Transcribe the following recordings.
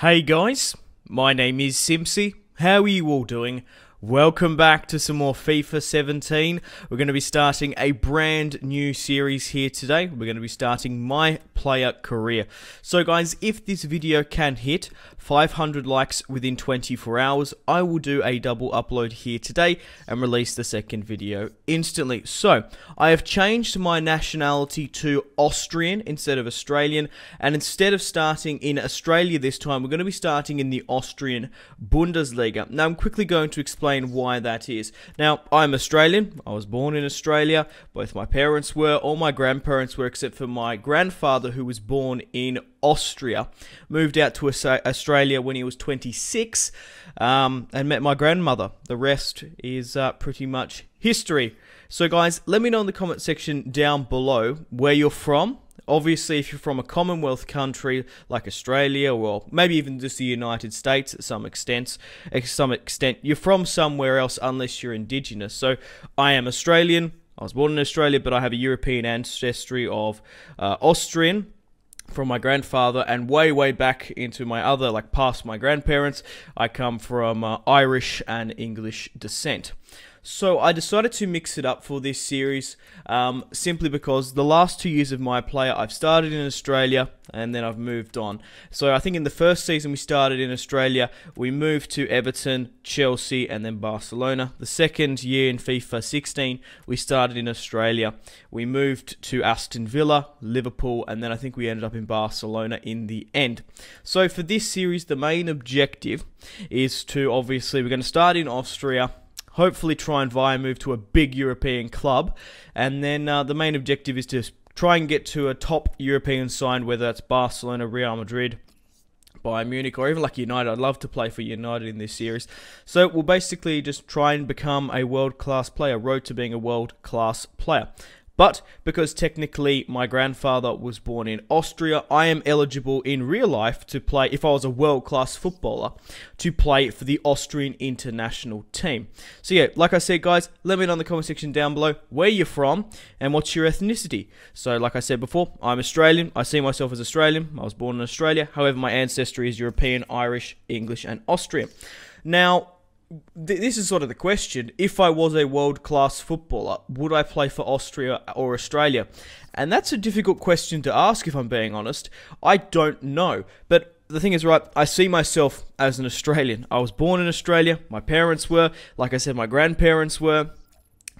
Hey guys, my name is Simpzy. How are you all doing? Welcome back to some more FIFA 17. We're going to be starting a brand new series here today. We're going to be starting my player career. So guys, if this video can hit 500 likes within 24 hours, I will do a double upload here today and release the second video instantly. So, I have changed my nationality to Austrian instead of Australian, and instead of starting in Australia this time, we're going to be starting in the Austrian Bundesliga. Now, I'm quickly going to explain why that is. Now, I'm Australian. I was born in Australia. Both my parents were, all my grandparents were, except for my grandfather who was born in Austria. Moved out to Australia when he was 26 um, and met my grandmother. The rest is uh, pretty much history. So, guys, let me know in the comment section down below where you're from. Obviously, if you're from a Commonwealth country like Australia, or maybe even just the United States at some extent, some extent, you're from somewhere else unless you're Indigenous. So, I am Australian. I was born in Australia, but I have a European ancestry of uh, Austrian from my grandfather and way way back into my other like past my grandparents i come from uh, irish and english descent so I decided to mix it up for this series um, simply because the last two years of my player I've started in Australia and then I've moved on. So I think in the first season we started in Australia, we moved to Everton, Chelsea and then Barcelona. The second year in FIFA 16 we started in Australia. We moved to Aston Villa, Liverpool and then I think we ended up in Barcelona in the end. So for this series the main objective is to obviously we're going to start in Austria hopefully try and vie and move to a big European club. And then uh, the main objective is to try and get to a top European side, whether that's Barcelona, Real Madrid, Bayern Munich, or even like United. I'd love to play for United in this series. So we'll basically just try and become a world class player, road to being a world class player. But because technically my grandfather was born in Austria, I am eligible in real life to play, if I was a world class footballer, to play for the Austrian international team. So, yeah, like I said, guys, let me know in the comment section down below where you're from and what's your ethnicity. So, like I said before, I'm Australian. I see myself as Australian. I was born in Australia. However, my ancestry is European, Irish, English, and Austrian. Now, this is sort of the question. If I was a world class footballer, would I play for Austria or Australia? And that's a difficult question to ask, if I'm being honest. I don't know. But the thing is, right, I see myself as an Australian. I was born in Australia. My parents were. Like I said, my grandparents were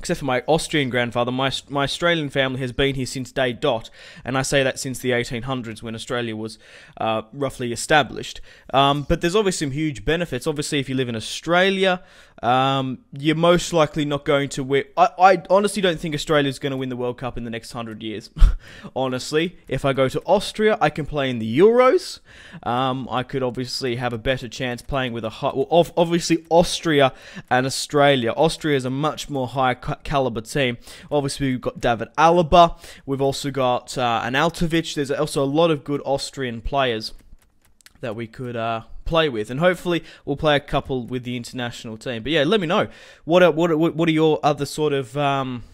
except for my Austrian grandfather, my, my Australian family has been here since day dot, and I say that since the 1800s when Australia was uh, roughly established. Um, but there's obviously some huge benefits. Obviously, if you live in Australia, um, you're most likely not going to win. I, I honestly don't think Australia's going to win the World Cup in the next hundred years. honestly, if I go to Austria, I can play in the Euros. Um, I could obviously have a better chance playing with a high. Well, obviously Austria and Australia. Austria is a much more high caliber team. Obviously, we've got David Alaba. We've also got uh, Arnautovic. There's also a lot of good Austrian players that we could uh, play with, and hopefully we'll play a couple with the international team. But yeah, let me know what are, what are, what are your other sort of um,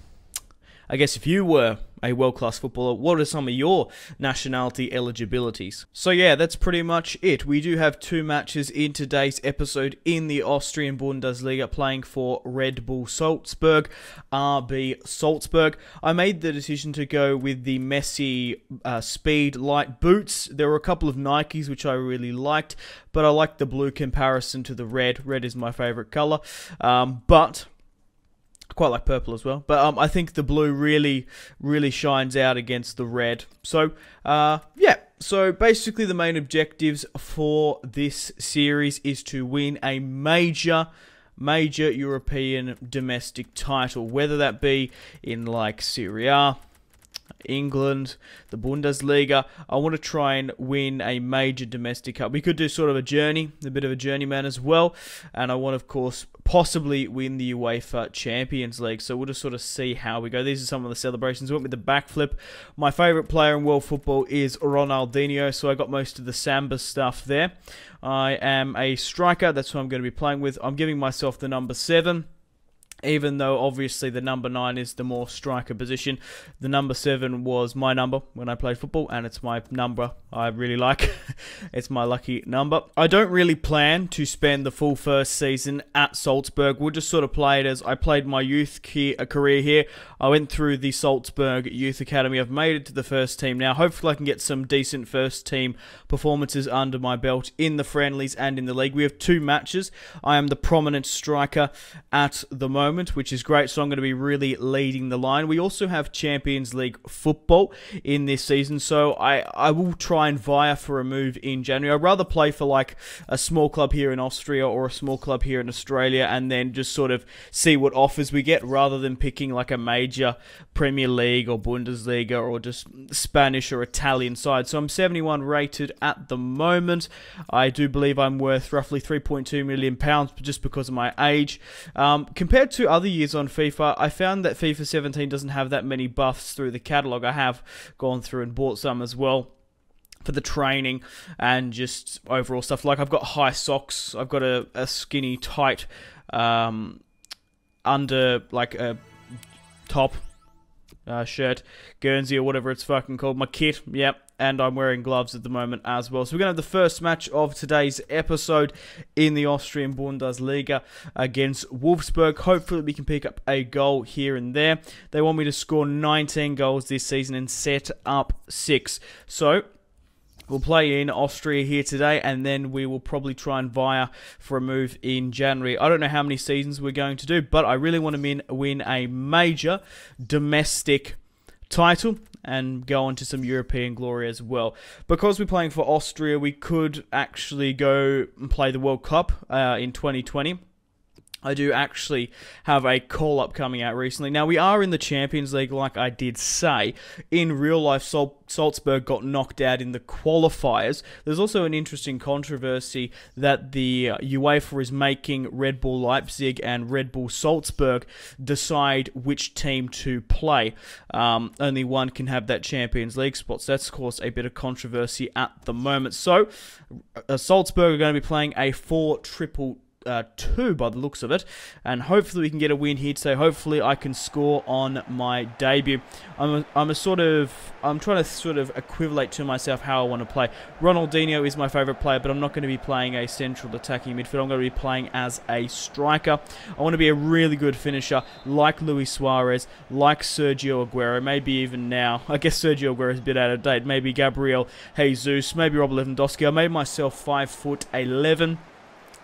I guess if you were a world class footballer, what are some of your nationality eligibilities? So, yeah, that's pretty much it. We do have two matches in today's episode in the Austrian Bundesliga playing for Red Bull Salzburg, RB Salzburg. I made the decision to go with the Messi uh, Speed Light boots. There were a couple of Nikes which I really liked, but I like the blue comparison to the red. Red is my favorite color. Um, but quite like purple as well. But um, I think the blue really, really shines out against the red. So, uh, yeah. So basically, the main objectives for this series is to win a major, major European domestic title, whether that be in like Serie A, England, the Bundesliga. I want to try and win a major domestic cup. We could do sort of a journey, a bit of a journeyman as well. And I want, of course, possibly win the UEFA Champions League. So we'll just sort of see how we go. These are some of the celebrations. We went with the backflip. My favourite player in world football is Ronaldinho, so I got most of the Samba stuff there. I am a striker. That's who I'm going to be playing with. I'm giving myself the number seven even though obviously the number nine is the more striker position. The number seven was my number when I played football, and it's my number I really like. it's my lucky number. I don't really plan to spend the full first season at Salzburg. We'll just sort of play it as I played my youth uh, career here. I went through the Salzburg Youth Academy. I've made it to the first team now. Hopefully, I can get some decent first team performances under my belt in the friendlies and in the league. We have two matches. I am the prominent striker at the moment moment, which is great. So I'm going to be really leading the line. We also have Champions League football in this season, so I, I will try and vie for a move in January. I'd rather play for like a small club here in Austria or a small club here in Australia and then just sort of see what offers we get rather than picking like a major Premier League or Bundesliga or just Spanish or Italian side. So I'm 71 rated at the moment. I do believe I'm worth roughly 3.2 million pounds just because of my age. Um, compared to other years on FIFA, I found that FIFA 17 doesn't have that many buffs through the catalog. I have gone through and bought some as well for the training and just overall stuff. Like I've got high socks, I've got a, a skinny, tight um, under like a top uh, shirt, Guernsey or whatever it's fucking called. My kit, yep, and I'm wearing gloves at the moment as well. So we're going to have the first match of today's episode in the Austrian Bundesliga against Wolfsburg. Hopefully we can pick up a goal here and there. They want me to score 19 goals this season and set up six. So We'll play in Austria here today, and then we will probably try and vie for a move in January. I don't know how many seasons we're going to do, but I really want to win a major domestic title and go on to some European glory as well. Because we're playing for Austria, we could actually go and play the World Cup uh, in 2020. I do actually have a call up coming out recently. Now, we are in the Champions League, like I did say. In real life, Sal- Salzburg got knocked out in the qualifiers. There's also an interesting controversy that the uh, UEFA is making Red Bull Leipzig and Red Bull Salzburg decide which team to play. Um, only one can have that Champions League spot. So that's caused a bit of controversy at the moment. So, uh, Salzburg are going to be playing a 4 triple uh, two by the looks of it. And hopefully we can get a win here today. Hopefully I can score on my debut. I'm a, I'm a sort of, I'm trying to sort of equivalent to myself how I want to play. Ronaldinho is my favourite player, but I'm not going to be playing a central attacking midfield. I'm going to be playing as a striker. I want to be a really good finisher like Luis Suarez, like Sergio Aguero, maybe even now. I guess Sergio Aguero is a bit out of date. Maybe Gabriel Jesus, maybe Rob Lewandowski. I made myself 5 foot 11.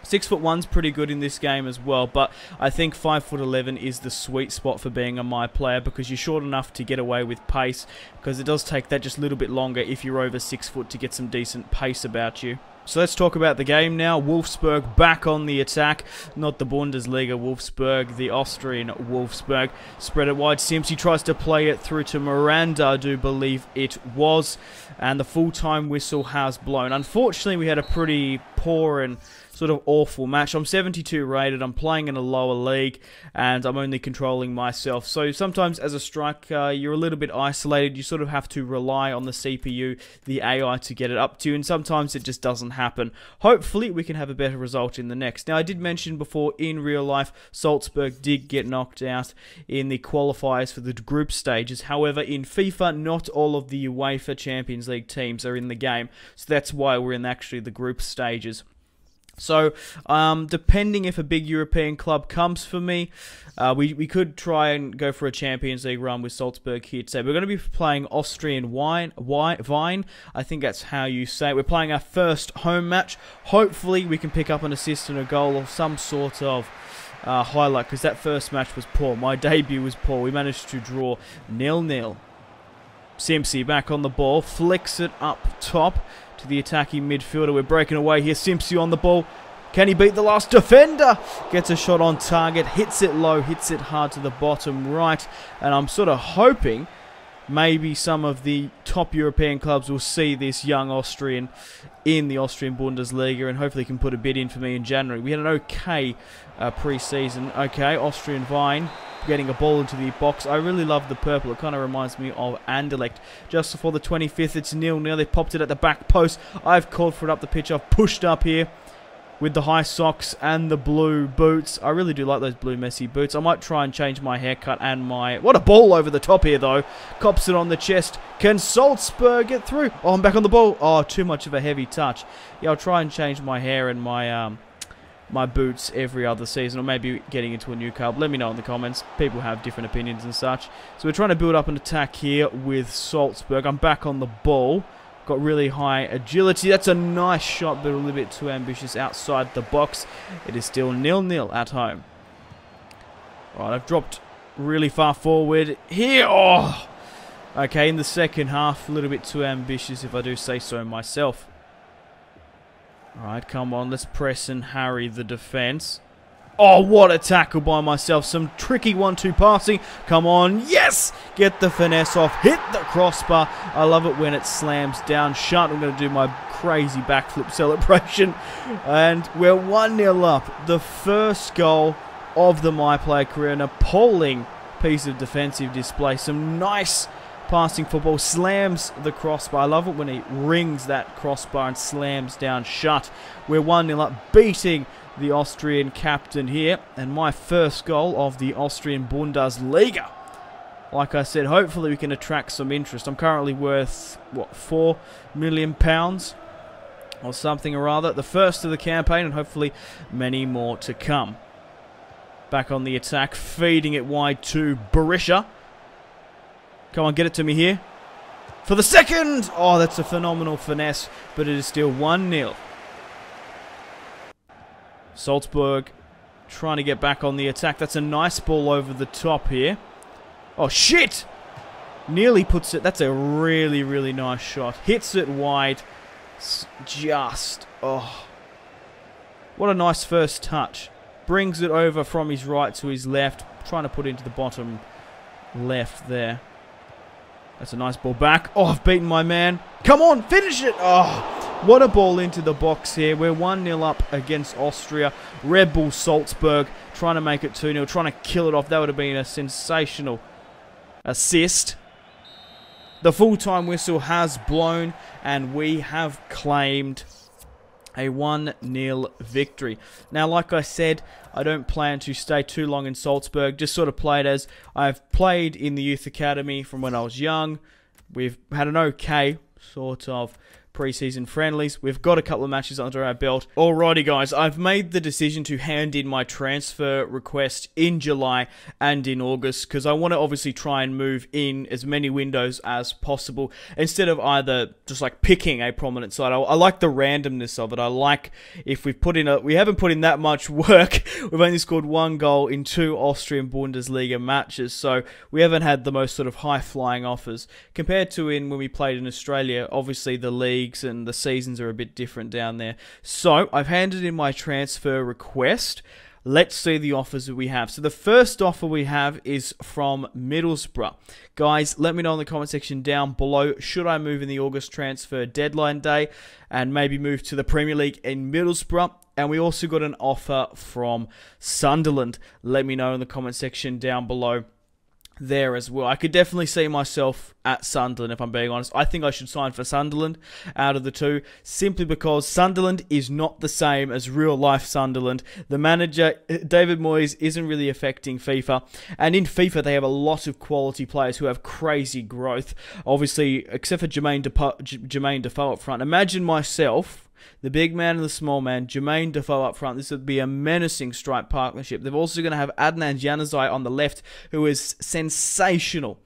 Six foot one's pretty good in this game as well, but I think five foot eleven is the sweet spot for being a my player because you're short enough to get away with pace. Because it does take that just a little bit longer if you're over six foot to get some decent pace about you. So let's talk about the game now. Wolfsburg back on the attack. Not the Bundesliga Wolfsburg, the Austrian Wolfsburg. Spread it wide. Simpzy tries to play it through to Miranda, I do believe it was. And the full-time whistle has blown. Unfortunately, we had a pretty poor and sort of awful match. I'm 72 rated, I'm playing in a lower league, and I'm only controlling myself. So sometimes as a striker, you're a little bit isolated. You sort of have to rely on the CPU, the AI to get it up to and sometimes it just doesn't happen. Hopefully, we can have a better result in the next. Now, I did mention before in real life, Salzburg did get knocked out in the qualifiers for the group stages. However, in FIFA, not all of the UEFA Champions League teams are in the game, so that's why we're in actually the group stages. So, um, depending if a big European club comes for me, uh, we, we could try and go for a Champions League run with Salzburg here today. We're going to be playing Austrian Wine, Vine. I think that's how you say it. We're playing our first home match. Hopefully, we can pick up an assist and a goal or some sort of uh, highlight because that first match was poor. My debut was poor. We managed to draw nil-nil. Simpzy back on the ball, flicks it up top to the attacking midfielder. We're breaking away here. Simpzy on the ball. Can he beat the last defender? Gets a shot on target, hits it low, hits it hard to the bottom right. And I'm sort of hoping maybe some of the top European clubs will see this young Austrian in the Austrian Bundesliga and hopefully can put a bid in for me in January. We had an okay uh, pre-season. Okay, Austrian Vine getting a ball into the box. I really love the purple. It kind of reminds me of Anderlecht. Just before the 25th, it's nil-nil. They popped it at the back post. I've called for it up the pitch. I've pushed up here. With the high socks and the blue boots. I really do like those blue Messi boots. I might try and change my haircut and my... What a ball over the top here, though. Cops it on the chest. Can Salzburg get through? Oh, I'm back on the ball. Oh, too much of a heavy touch. Yeah, I'll try and change my hair and my... um my boots every other season, or maybe getting into a new club. Let me know in the comments. People have different opinions and such. So we're trying to build up an attack here with Salzburg. I'm back on the ball. Got really high agility. That's a nice shot, but a little bit too ambitious outside the box. It is still nil-nil at home. Right, I've dropped really far forward here. Oh! Okay, in the second half, a little bit too ambitious if I do say so myself. Alright, come on, let's press and harry the defense. Oh, what a tackle by myself. Some tricky one-two passing. Come on. Yes! Get the finesse off. Hit the crossbar. I love it when it slams down shut. I'm going to do my crazy backflip celebration. And we're 1-0 up. The first goal of the My Player career. An appalling piece of defensive display. Some nice passing football. Slams the crossbar. I love it when he rings that crossbar and slams down shut. We're 1-0 up. Beating the Austrian captain here, and my first goal of the Austrian Bundesliga. Like I said, hopefully we can attract some interest. I'm currently worth, what, £4 million pounds or something or other. The first of the campaign, and hopefully many more to come. Back on the attack, feeding it wide to Berisha. Come on, get it to me here. For the second! Oh, that's a phenomenal finesse, but it is still 1-0. Salzburg trying to get back on the attack. That's a nice ball over the top here. Oh, shit! Nearly puts it. That's a really, really nice shot. Hits it wide. Just. Oh. What a nice first touch. Brings it over from his right to his left. Trying to put into the bottom left there. That's a nice ball back. Oh, I've beaten my man. Come on, finish it. Oh, what a ball into the box here. We're 1-0 up against Austria. Red Bull Salzburg trying to make it 2-0, trying to kill it off. That would have been a sensational assist. The full-time whistle has blown and we have claimed a 1-0 victory. Now, like I said, I don't plan to stay too long in Salzburg. Just sort of played as I've played in the youth academy from when I was young. We've had an okay sort of preseason friendlies. We've got a couple of matches under our belt. Alrighty, guys, I've made the decision to hand in my transfer request in July and in August because I want to obviously try and move in as many windows as possible instead of either just like picking a prominent side. I, I like the randomness of it. I like if we've put in a, we haven't put in that much work. We've only scored one goal in two Austrian Bundesliga matches, so we haven't had the most sort of high flying offers compared to in when we played in Australia. Obviously, the league leagues and the seasons are a bit different down there. So I've handed in my transfer request. Let's see the offers that we have. So the first offer we have is from Middlesbrough. Guys, let me know in the comment section down below. Should I move in the August transfer deadline day and maybe move to the Premier League in Middlesbrough? And we also got an offer from Sunderland. Let me know in the comment section down below there as well. I could definitely see myself at Sunderland, if I'm being honest. I think I should sign for Sunderland out of the two, simply because Sunderland is not the same as real life Sunderland. The manager, uh, David Moyes, isn't really affecting FIFA. And in FIFA, they have a lot of quality players who have crazy growth. Obviously, except for Jermaine Jermaine Defoe up front. Imagine myself the big man and the small man, Jermaine Defoe up front. This would be a menacing strike partnership. They're also going to have Adnan Januzaj on the left, who is sensational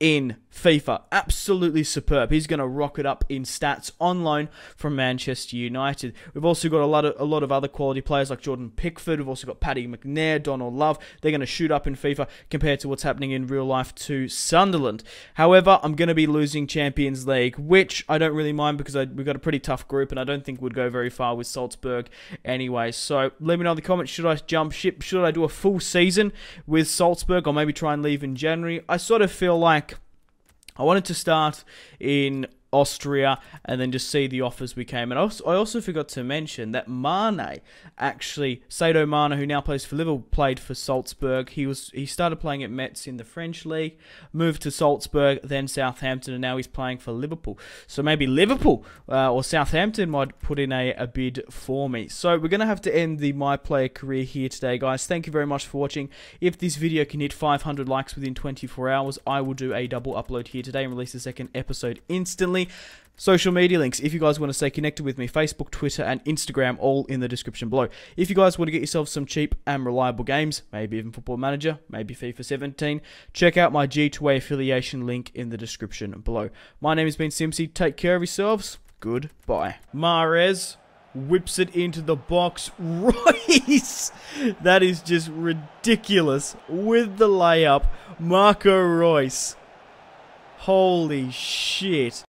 in FIFA. Absolutely superb. He's going to rock it up in stats on loan from Manchester United. We've also got a lot of a lot of other quality players like Jordan Pickford. We've also got Paddy McNair, Donald Love. They're going to shoot up in FIFA compared to what's happening in real life to Sunderland. However, I'm going to be losing Champions League, which I don't really mind because I, we've got a pretty tough group and I don't think would go very far with Salzburg anyway. So let me know in the comments. Should I jump ship? Should I do a full season with Salzburg or maybe try and leave in January? I sort of feel like I wanted to start in Austria, and then just see the offers we came. And also, I also forgot to mention that Mane, actually, Sadio Mane, who now plays for Liverpool, played for Salzburg. He was he started playing at Metz in the French league, moved to Salzburg, then Southampton, and now he's playing for Liverpool. So maybe Liverpool uh, or Southampton might put in a, a bid for me. So we're gonna have to end the my player career here today, guys. Thank you very much for watching. If this video can hit 500 likes within 24 hours, I will do a double upload here today and release the second episode instantly. Social media links, if you guys want to stay connected with me, Facebook, Twitter, and Instagram, all in the description below. If you guys want to get yourself some cheap and reliable games, maybe even Football Manager, maybe FIFA 17, check out my G2A affiliation link in the description below. My name has been Simpzy. Take care of yourselves. Goodbye. Mahrez whips it into the box. Reus! That is just ridiculous. With the layup, Marco Reus. Holy shit.